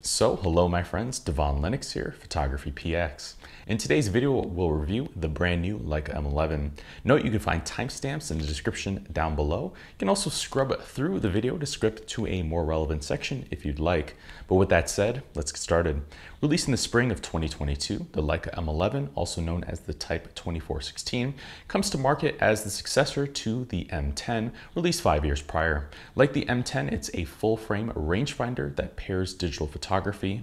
So, hello my friends, Devaun Lennox here, Photography PX. In today's video, we'll review the brand new Leica M11. Note you can find timestamps in the description down below. You can also scrub through the video to skip to a more relevant section if you'd like. But with that said, let's get started. Released in the spring of 2022, the Leica M11, also known as the Type 2416, comes to market as the successor to the M10, released five years prior. Like the M10, it's a full-frame rangefinder that pairs digital photography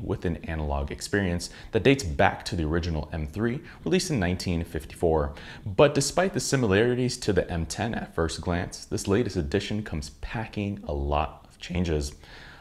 with an analog experience that dates back to the original M3, released in 1954. But despite the similarities to the M10 at first glance, this latest edition comes packing a lot of changes.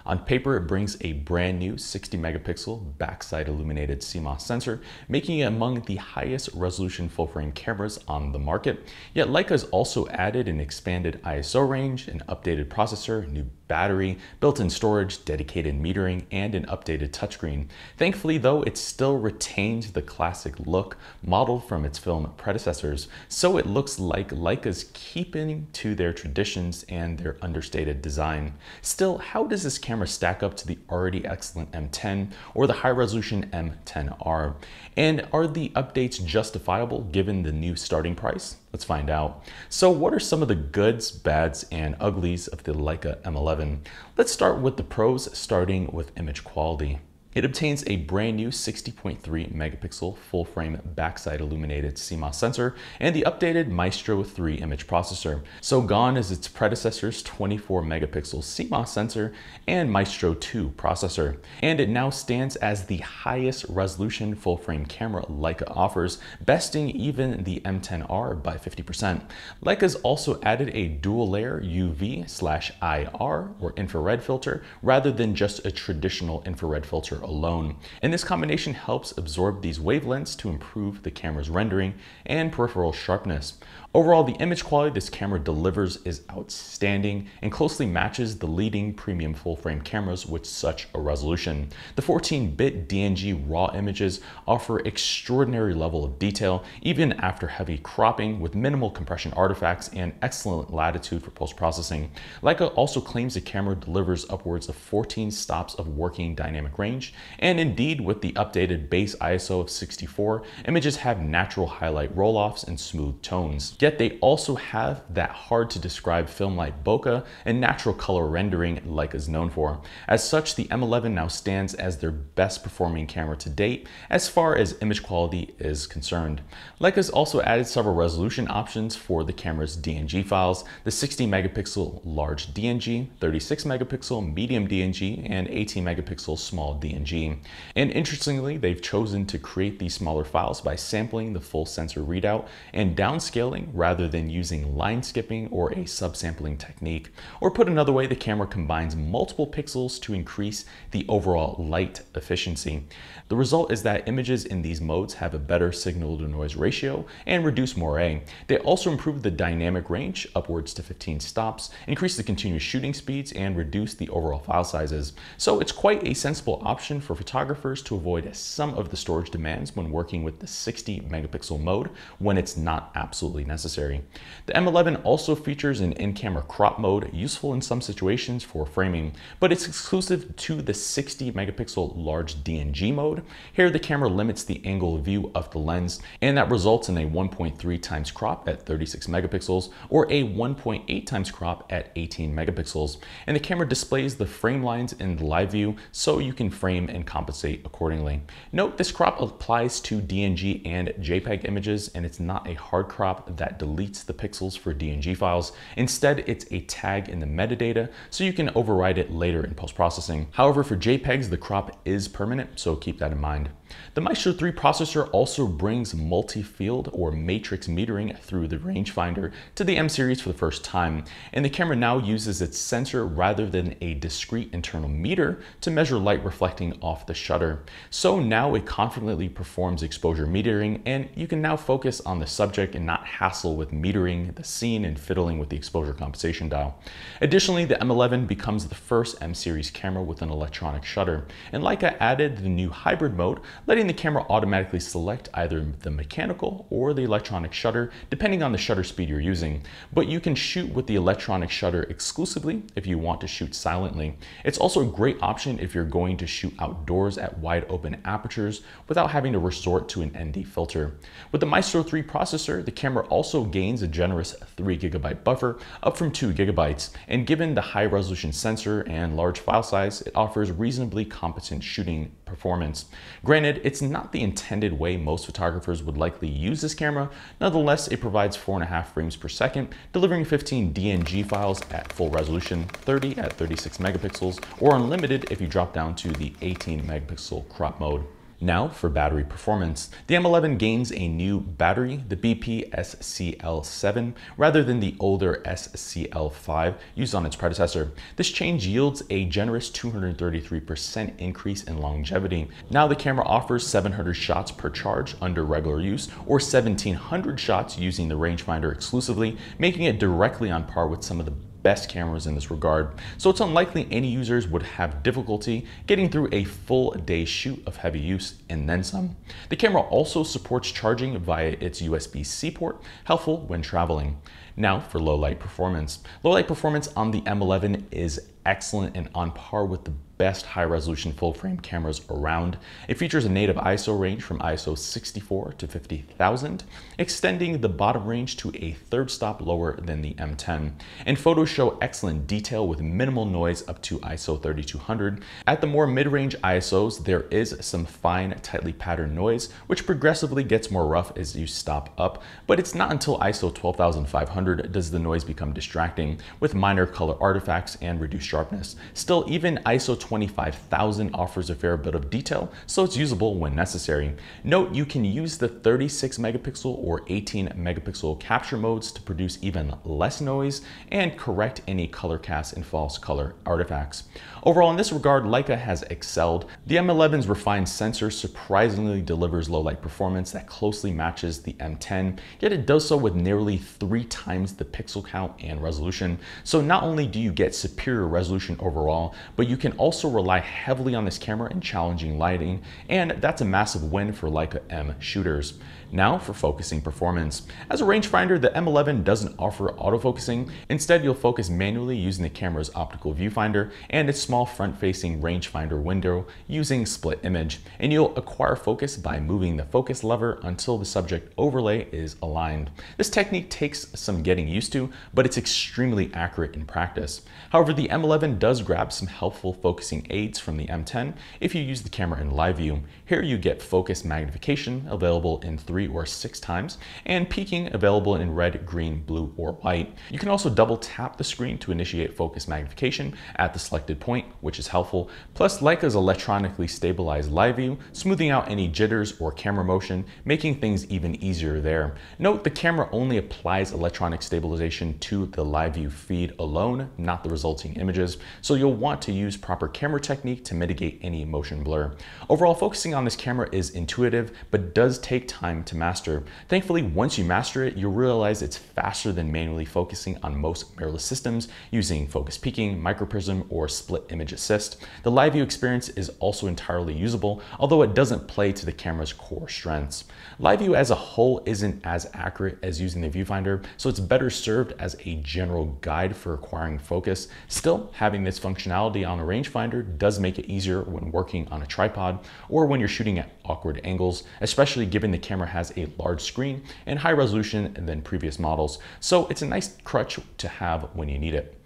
On paper, it brings a brand new 60 megapixel backside illuminated CMOS sensor, making it among the highest resolution full frame cameras on the market. Yet Leica has also added an expanded ISO range, an updated processor, new battery, built-in storage, dedicated metering, and an updated touchscreen. Thankfully though, it still retains the classic look modeled from its film predecessors, so it looks like Leica's keeping to their traditions and their understated design. Still, how does this camera stack up to the already excellent M10 or the high-resolution M10R? And are the updates justifiable given the new starting price? Let's find out. So what are some of the goods, bads, and uglies of the Leica M11? Let's start with the pros, starting with image quality. It obtains a brand new 60.3 megapixel full frame backside illuminated CMOS sensor and the updated Maestro 3 image processor. So gone is its predecessor's 24 megapixel CMOS sensor and Maestro 2 processor. And it now stands as the highest resolution full frame camera Leica offers, besting even the M10R by 50%. Leica's also added a dual layer UV slash IR or infrared filter rather than just a traditional infrared filter alone. And this combination helps absorb these wavelengths to improve the camera's rendering and peripheral sharpness. Overall, the image quality this camera delivers is outstanding and closely matches the leading premium full-frame cameras with such a resolution. The 14-bit DNG RAW images offer extraordinary level of detail even after heavy cropping with minimal compression artifacts and excellent latitude for post-processing. Leica also claims the camera delivers upwards of 14 stops of working dynamic range, and indeed with the updated base ISO of 64, images have natural highlight roll-offs and smooth tones. Yet they also have that hard to describe film like bokeh and natural color rendering Leica is known for. As such, the M11 now stands as their best performing camera to date as far as image quality is concerned. Leica's also added several resolution options for the camera's DNG files, the 60 megapixel large DNG, 36 megapixel medium DNG, and 18 megapixel small DNG. And interestingly, they've chosen to create these smaller files by sampling the full sensor readout and downscaling rather than using line skipping or a subsampling technique. Or put another way, the camera combines multiple pixels to increase the overall light efficiency. The result is that images in these modes have a better signal to noise ratio and reduce moire. They also improve the dynamic range upwards to 15 stops, increase the continuous shooting speeds, and reduce the overall file sizes. So it's quite a sensible option for photographers to avoid some of the storage demands when working with the 60 megapixel mode when it's not absolutely necessary necessary. The M11 also features an in-camera crop mode, useful in some situations for framing, but it's exclusive to the 60 megapixel large DNG mode. Here the camera limits the angle of view of the lens, and that results in a 1.3 times crop at 36 megapixels or a 1.8 times crop at 18 megapixels. And the camera displays the frame lines in the live view so you can frame and compensate accordingly. Note this crop applies to DNG and JPEG images and it's not a hard crop that deletes the pixels for DNG files. Instead, it's a tag in the metadata, so you can override it later in post-processing. However, for JPEGs, the crop is permanent, so keep that in mind. The Maestro 3 processor also brings multi-field or matrix metering through the rangefinder to the M series for the first time, and the camera now uses its sensor rather than a discrete internal meter to measure light reflecting off the shutter. So now it confidently performs exposure metering, and you can now focus on the subject and not hassle with metering the scene and fiddling with the exposure compensation dial. Additionally, the M11 becomes the first M series camera with an electronic shutter, and Leica added the new hybrid mode, letting the camera automatically select either the mechanical or the electronic shutter, depending on the shutter speed you're using. But you can shoot with the electronic shutter exclusively if you want to shoot silently. It's also a great option if you're going to shoot outdoors at wide open apertures without having to resort to an ND filter. With the Maestro 3 processor, the camera also gains a generous 3GB buffer, up from 2GB, and given the high resolution sensor and large file size, it offers reasonably competent shooting performance. Granted, it's not the intended way most photographers would likely use this camera, nonetheless, it provides 4.5 frames per second, delivering 15 DNG files at full resolution, 30 at 36 megapixels, or unlimited if you drop down to the 18 megapixel crop mode. Now for battery performance. The M11 gains a new battery, the BP SCL7, rather than the older SCL5 used on its predecessor. This change yields a generous 233% increase in longevity. Now the camera offers 700 shots per charge under regular use, or 1700 shots using the rangefinder exclusively, making it directly on par with some of the best cameras in this regard, so it's unlikely any users would have difficulty getting through a full day shoot of heavy use and then some. The camera also supports charging via its USB-C port, helpful when traveling. Now for low light performance. Low light performance on the M11 is excellent and on par with the best high resolution full frame cameras around. It features a native ISO range from ISO 64 to 50,000, extending the bottom range to a third stop lower than the M10. And photos show excellent detail with minimal noise up to ISO 3200. At the more mid-range ISOs, there is some fine, tightly patterned noise, which progressively gets more rough as you stop up, but it's not until ISO 12500 does the noise become distracting, with minor color artifacts and reduced sharpness. Still, even ISO 25000 offers a fair bit of detail, so it's usable when necessary. Note you can use the 36 megapixel or 18 megapixel capture modes to produce even less noise and correct any color casts and false color artifacts. Overall, in this regard, Leica has excelled. The M11's refined sensor surprisingly delivers low light performance that closely matches the M10, yet it does so with nearly three times the pixel count and resolution. So not only do you get superior resolution overall, but you can also rely heavily on this camera in challenging lighting, and that's a massive win for Leica M shooters. Now for focusing performance. As a rangefinder, the M11 doesn't offer autofocusing. Instead, you'll focus manually using the camera's optical viewfinder and its small front-facing rangefinder window using split image. And you'll acquire focus by moving the focus lever until the subject overlay is aligned. This technique takes some getting used to, but it's extremely accurate in practice. However, the M11 does grab some helpful focusing aids from the M10 if you use the camera in live view. Here you get focus magnification available in three or six times, and peaking available in red, green, blue, or white. You can also double tap the screen to initiate focus magnification at the selected point, which is helpful. Plus, Leica's electronically stabilized live view, smoothing out any jitters or camera motion, making things even easier there. Note the camera only applies electronic stabilization to the live view feed alone, not the resulting images, so you'll want to use proper camera technique to mitigate any motion blur. Overall, focusing on this camera is intuitive, but does take time to master. Thankfully, once you master it, you'll realize it's faster than manually focusing on most mirrorless systems using focus peaking, microprism, or split image assist. The live view experience is also entirely usable, although it doesn't play to the camera's core strengths. Live view as a whole isn't as accurate as using the viewfinder, so it's better served as a general guide for acquiring focus. Still, having this functionality on a rangefinder does make it easier when working on a tripod or when you're shooting at awkward angles, especially given the camera has a large screen and high resolution than previous models. So it's a nice crutch to have when you need it.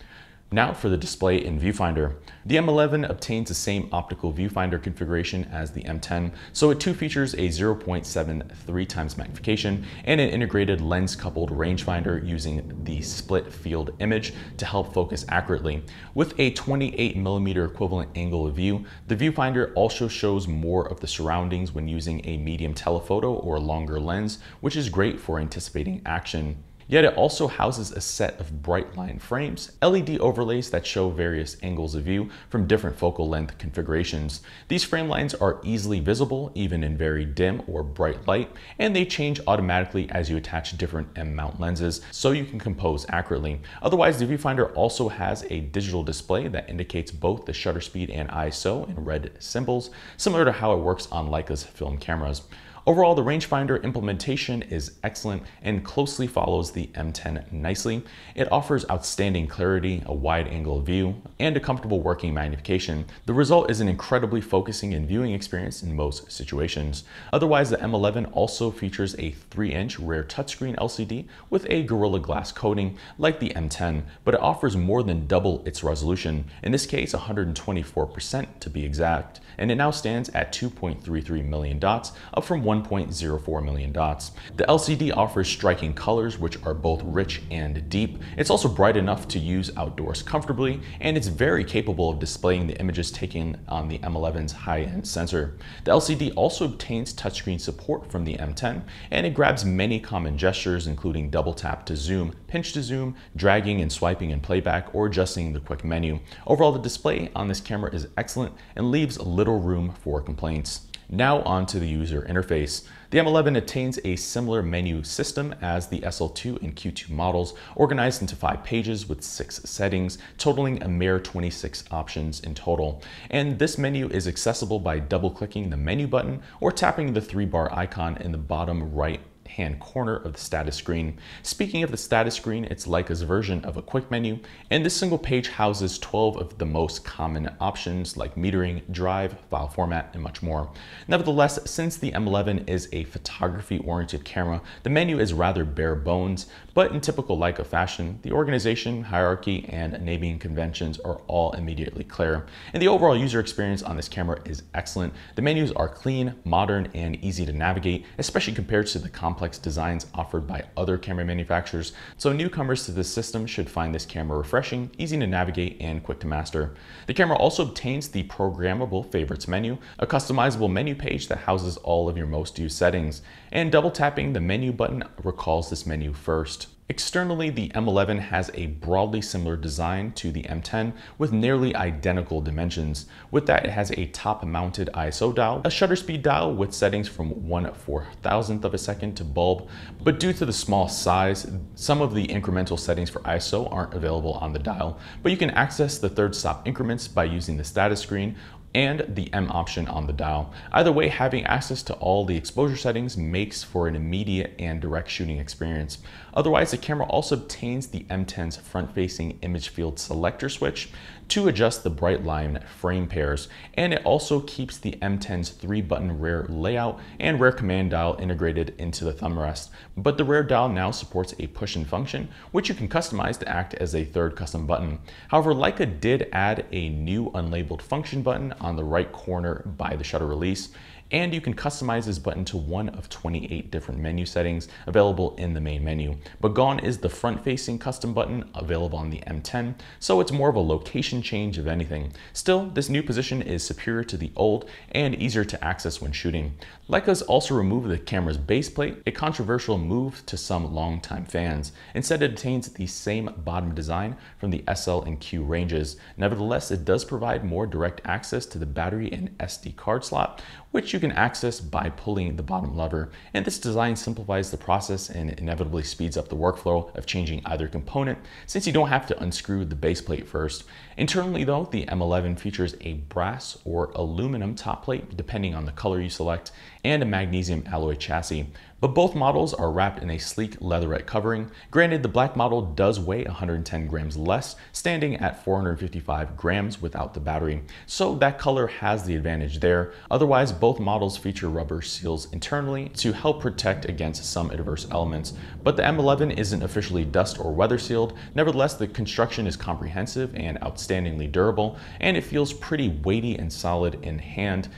Now for the display in Viewfinder. The M11 obtains the same optical viewfinder configuration as the M10, so it too features a 0.73 times magnification and an integrated lens coupled rangefinder using the split field image to help focus accurately. With a 28 millimeter equivalent angle of view, the viewfinder also shows more of the surroundings when using a medium telephoto or longer lens, which is great for anticipating action. Yet it also houses a set of bright line frames, LED overlays that show various angles of view from different focal length configurations. These frame lines are easily visible even in very dim or bright light, and they change automatically as you attach different M mount lenses so you can compose accurately. Otherwise, the viewfinder also has a digital display that indicates both the shutter speed and ISO in red symbols, similar to how it works on Leica's film cameras. Overall, the rangefinder implementation is excellent and closely follows the M10 nicely. It offers outstanding clarity, a wide angle view, and a comfortable working magnification. The result is an incredibly focusing and viewing experience in most situations. Otherwise, the M11 also features a 3-inch rear touchscreen LCD with a Gorilla Glass coating like the M10, but it offers more than double its resolution, in this case 124% to be exact, and it now stands at 2.33 million dots, up from 1.04 million dots. The LCD offers striking colors which are both rich and deep. It's also bright enough to use outdoors comfortably, and it's very capable of displaying the images taken on the M11's high-end sensor. The LCD also obtains touchscreen support from the M10, and it grabs many common gestures including double tap to zoom, pinch to zoom, dragging and swiping in playback, or adjusting the quick menu. Overall, the display on this camera is excellent and leaves little room for complaints. Now on to the user interface. The M11 attains a similar menu system as the SL2 and Q2 models, organized into five pages with six settings, totaling a mere 26 options in total. And this menu is accessible by double clicking the menu button or tapping the three bar icon in the bottom right hand corner of the status screen. Speaking of the status screen, it's Leica's version of a quick menu, and this single page houses 12 of the most common options like metering, drive, file format, and much more. Nevertheless, since the M11 is a photography-oriented camera, the menu is rather bare bones, but in typical Leica fashion, the organization, hierarchy, and naming conventions are all immediately clear. And the overall user experience on this camera is excellent. The menus are clean, modern, and easy to navigate, especially compared to the complex designs offered by other camera manufacturers, so newcomers to this system should find this camera refreshing, easy to navigate, and quick to master. The camera also obtains the programmable favorites menu, a customizable menu page that houses all of your most used settings, and double tapping the menu button recalls this menu first. Externally, the M11 has a broadly similar design to the M10 with nearly identical dimensions. With that, it has a top-mounted ISO dial, a shutter speed dial with settings from 1 4000th of a second to bulb, but due to the small size, some of the incremental settings for ISO aren't available on the dial, but you can access the third stop increments by using the status screen and the M option on the dial. Either way, having access to all the exposure settings makes for an immediate and direct shooting experience. Otherwise, the camera also obtains the M10's front-facing image field selector switch to adjust the bright line frame pairs, and it also keeps the M10's three-button rear layout and rear command dial integrated into the thumb rest. But the rear dial now supports a push-in function, which you can customize to act as a third custom button. However, Leica did add a new unlabeled function button on the right corner by the shutter release, and you can customize this button to one of 28 different menu settings available in the main menu. But gone is the front-facing custom button available on the M10, so it's more of a location change if anything. Still, this new position is superior to the old and easier to access when shooting. Leica's also removed the camera's base plate, a controversial move to some longtime fans. Instead, it retains the same bottom design from the SL and Q ranges. Nevertheless, it does provide more direct access to the battery and SD card slot, which you can access by pulling the bottom lever. And this design simplifies the process and inevitably speeds up the workflow of changing either component since you don't have to unscrew the base plate first. Internally though, the M11 features a brass or aluminum top plate depending on the color you select and a magnesium alloy chassis. But both models are wrapped in a sleek leatherette covering. Granted, the black model does weigh 110 grams less, standing at 455 grams without the battery. So that color has the advantage there. Otherwise, both models feature rubber seals internally to help protect against some adverse elements. But the M11 isn't officially dust or weather sealed. Nevertheless, the construction is comprehensive and outstandingly durable, and it feels pretty weighty and solid in hand,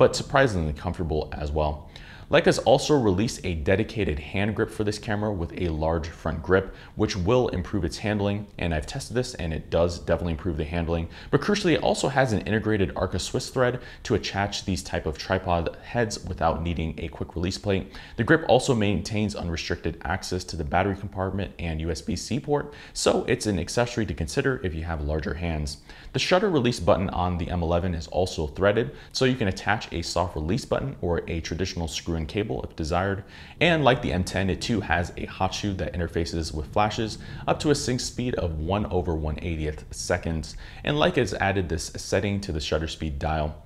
but surprisingly comfortable as well. Leica's also released a dedicated hand grip for this camera with a large front grip, which will improve its handling. And I've tested this and it does definitely improve the handling. But crucially, it also has an integrated Arca Swiss thread to attach these type of tripod heads without needing a quick release plate. The grip also maintains unrestricted access to the battery compartment and USB-C port, so it's an accessory to consider if you have larger hands. The shutter release button on the M11 is also threaded, so you can attach a soft release button or a traditional screw cable if desired. And like the M10, it too has a hot shoe that interfaces with flashes up to a sync speed of 1 over 180th seconds. And Leica has added this setting to the shutter speed dial.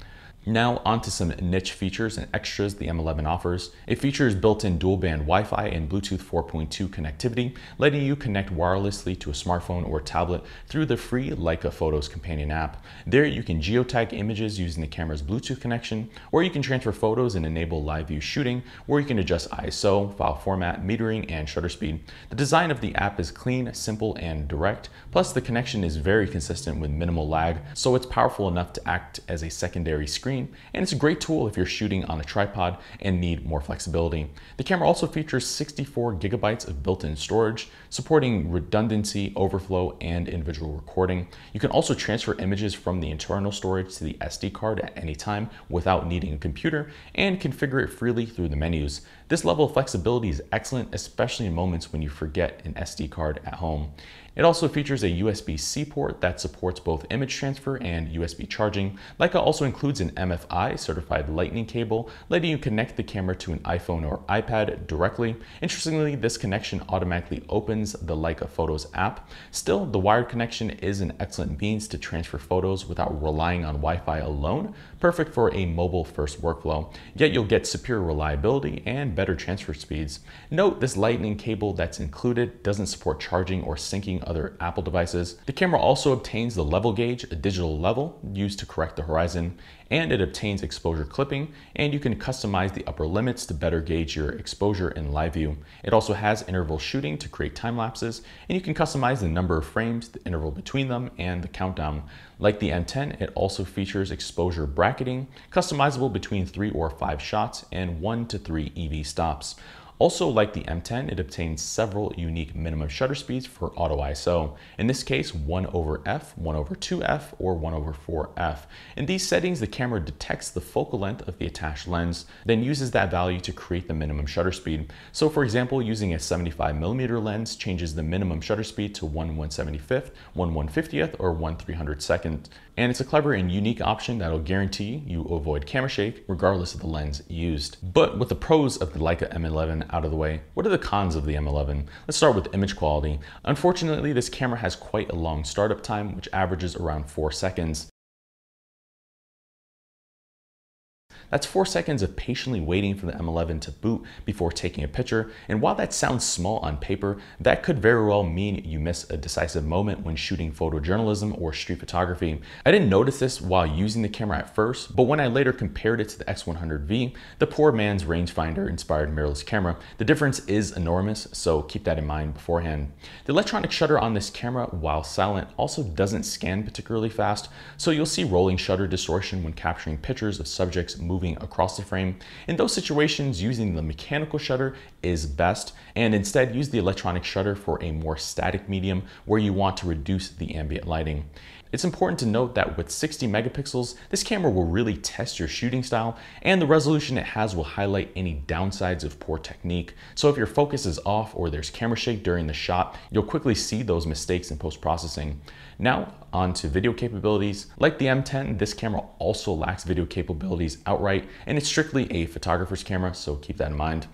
Now onto some niche features and extras the M11 offers. It features built-in dual-band Wi-Fi and Bluetooth 4.2 connectivity, letting you connect wirelessly to a smartphone or tablet through the free Leica Photos companion app. There you can geotag images using the camera's Bluetooth connection, or you can transfer photos and enable live view shooting, or you can adjust ISO, file format, metering, and shutter speed. The design of the app is clean, simple, and direct, plus the connection is very consistent with minimal lag, so it's powerful enough to act as a secondary screen and it's a great tool if you're shooting on a tripod and need more flexibility. The camera also features 64 gigabytes of built-in storage, supporting redundancy, overflow, and individual recording. You can also transfer images from the internal storage to the SD card at any time without needing a computer and configure it freely through the menus. This level of flexibility is excellent, especially in moments when you forget an SD card at home. It also features a USB-C port that supports both image transfer and USB charging. Leica also includes an MFI certified lightning cable, letting you connect the camera to an iPhone or iPad directly. Interestingly, this connection automatically opens the Leica Photos app. Still, the wired connection is an excellent means to transfer photos without relying on Wi-Fi alone, perfect for a mobile first workflow. Yet you'll get superior reliability and better transfer speeds. Note this lightning cable that's included doesn't support charging or syncing other Apple devices. The camera also obtains the level gauge, a digital level used to correct the horizon, and it obtains exposure clipping, and you can customize the upper limits to better gauge your exposure in live view. It also has interval shooting to create time lapses, and you can customize the number of frames, the interval between them, and the countdown. Like the M10, it also features exposure bracketing, customizable between three or five shots, and one to three EV stops. Also, like the M10, it obtains several unique minimum shutter speeds for auto ISO. In this case, 1 over f, 1 over 2f, or 1 over 4f. In these settings, the camera detects the focal length of the attached lens, then uses that value to create the minimum shutter speed. So for example, using a 75mm lens changes the minimum shutter speed to 1 175th, 1 150th, or 1 302nd. And it's a clever and unique option that'll guarantee you avoid camera shake regardless of the lens used. But with the pros of the Leica M11 out of the way, what are the cons of the M11? Let's start with image quality. Unfortunately, this camera has quite a long startup time, which averages around 4 seconds. That's four seconds of patiently waiting for the M11 to boot before taking a picture. And while that sounds small on paper, that could very well mean you miss a decisive moment when shooting photojournalism or street photography. I didn't notice this while using the camera at first, but when I later compared it to the X100V, the poor man's rangefinder inspired mirrorless camera, the difference is enormous, so keep that in mind beforehand. The electronic shutter on this camera, while silent, also doesn't scan particularly fast, so you'll see rolling shutter distortion when capturing pictures of subjects moving moving across the frame. In those situations, using the mechanical shutter is best, and instead use the electronic shutter for a more static medium where you want to reduce the ambient lighting. It's important to note that with 60 megapixels, this camera will really test your shooting style and the resolution it has will highlight any downsides of poor technique. So if your focus is off or there's camera shake during the shot, you'll quickly see those mistakes in post-processing. Now on to video capabilities. Like the M10, this camera also lacks video capabilities outright and it's strictly a photographer's camera, so keep that in mind.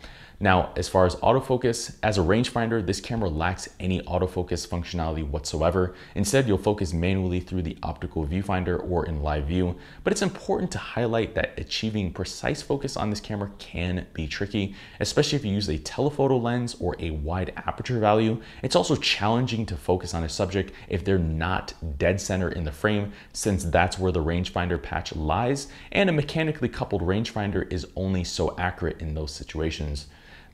Now, as far as autofocus, as a rangefinder, this camera lacks any autofocus functionality whatsoever. Instead, you'll focus manually through the optical viewfinder or in live view. But it's important to highlight that achieving precise focus on this camera can be tricky, especially if you use a telephoto lens or a wide aperture value. It's also challenging to focus on a subject if they're not dead center in the frame, since that's where the rangefinder patch lies, and a mechanically coupled rangefinder is only so accurate in those situations.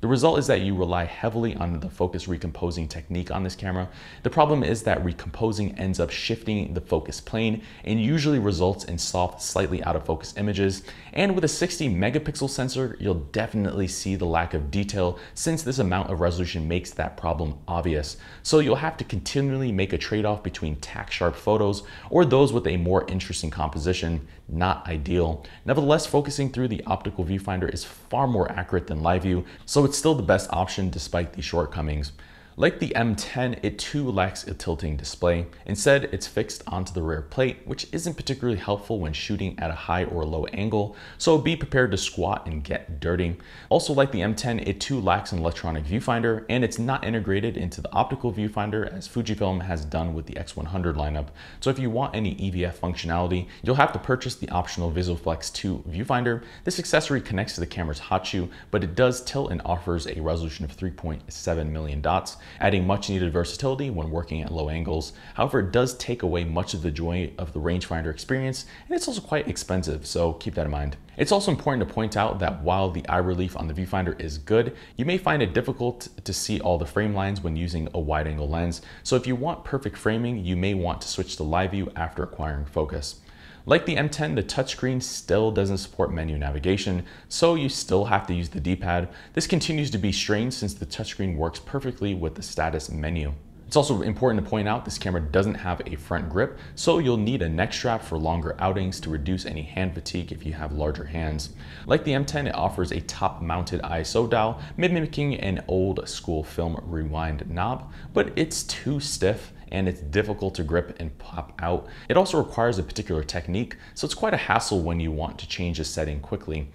The result is that you rely heavily on the focus recomposing technique on this camera. The problem is that recomposing ends up shifting the focus plane and usually results in soft, slightly out of focus images. And with a 60 megapixel sensor, you'll definitely see the lack of detail since this amount of resolution makes that problem obvious. So you'll have to continually make a trade-off between tack sharp photos or those with a more interesting composition, not ideal. Nevertheless, focusing through the optical viewfinder is far more accurate than live view, so it's still the best option despite the shortcomings. Like the M10, it too lacks a tilting display. Instead, it's fixed onto the rear plate, which isn't particularly helpful when shooting at a high or low angle, so be prepared to squat and get dirty. Also like the M10, it too lacks an electronic viewfinder, and it's not integrated into the optical viewfinder as Fujifilm has done with the X100 lineup. So if you want any EVF functionality, you'll have to purchase the optional Visoflex 2 viewfinder. This accessory connects to the camera's hot shoe, but it does tilt and offers a resolution of 3.7 million dots adding much needed versatility when working at low angles. However, it does take away much of the joy of the rangefinder experience, and it's also quite expensive, so keep that in mind. It's also important to point out that while the eye relief on the viewfinder is good, you may find it difficult to see all the frame lines when using a wide angle lens. So if you want perfect framing, you may want to switch to live view after acquiring focus. Like the M10, the touchscreen still doesn't support menu navigation, so you still have to use the D-pad. This continues to be strange since the touchscreen works perfectly with the status menu. It's also important to point out this camera doesn't have a front grip, so you'll need a neck strap for longer outings to reduce any hand fatigue if you have larger hands. Like the M10, it offers a top-mounted ISO dial, mimicking an old school film rewind knob, but it's too stiff and it's difficult to grip and pop out. It also requires a particular technique, so it's quite a hassle when you want to change a setting quickly.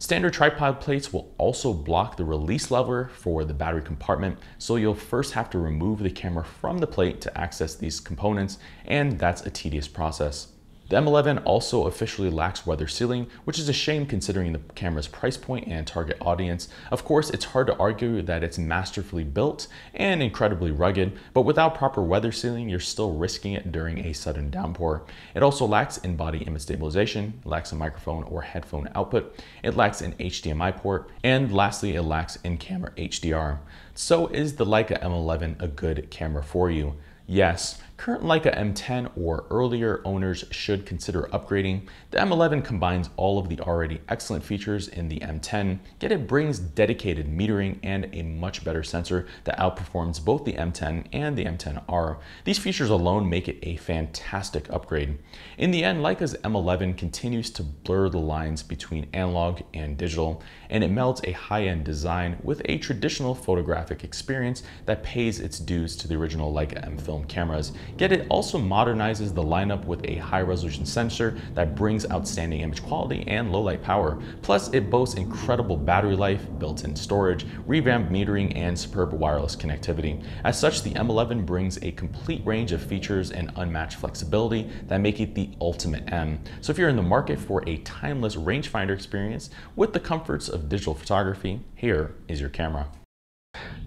Standard tripod plates will also block the release lever for the battery compartment, so you'll first have to remove the camera from the plate to access these components, and that's a tedious process. The M11 also officially lacks weather sealing, which is a shame considering the camera's price point and target audience. Of course, it's hard to argue that it's masterfully built and incredibly rugged, but without proper weather sealing, you're still risking it during a sudden downpour. It also lacks in-body image stabilization, lacks a microphone or headphone output, it lacks an HDMI port, and lastly, it lacks in-camera HDR. So is the Leica M11 a good camera for you? Yes, current Leica M10 or earlier owners should consider upgrading. The M11 combines all of the already excellent features in the M10, yet it brings dedicated metering and a much better sensor that outperforms both the M10 and the M10R. These features alone make it a fantastic upgrade. In the end, Leica's M11 continues to blur the lines between analog and digital, and it melds a high-end design with a traditional photographic experience that pays its dues to the original Leica M film cameras, yet it also modernizes the lineup with a high resolution sensor that brings outstanding image quality and low light power. Plus, it boasts incredible battery life, built-in storage, revamped metering, and superb wireless connectivity. As such, the M11 brings a complete range of features and unmatched flexibility that make it the ultimate M. So if you're in the market for a timeless rangefinder experience with the comforts of digital photography, here is your camera.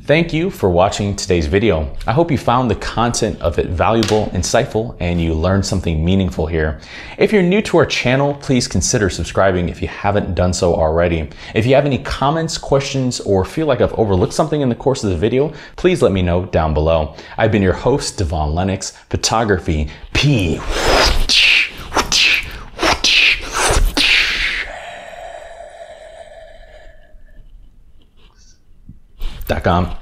Thank you for watching today's video. I hope you found the content of it valuable, insightful, and you learned something meaningful here. If you're new to our channel, please consider subscribing if you haven't done so already. If you have any comments, questions, or feel like I've overlooked something in the course of the video, please let me know down below. I've been your host, Devaun Lennox, Photography P. dot com.